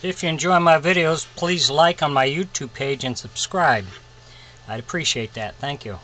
If you enjoy my videos, please like on my YouTube page and subscribe. I'd appreciate that. Thank you.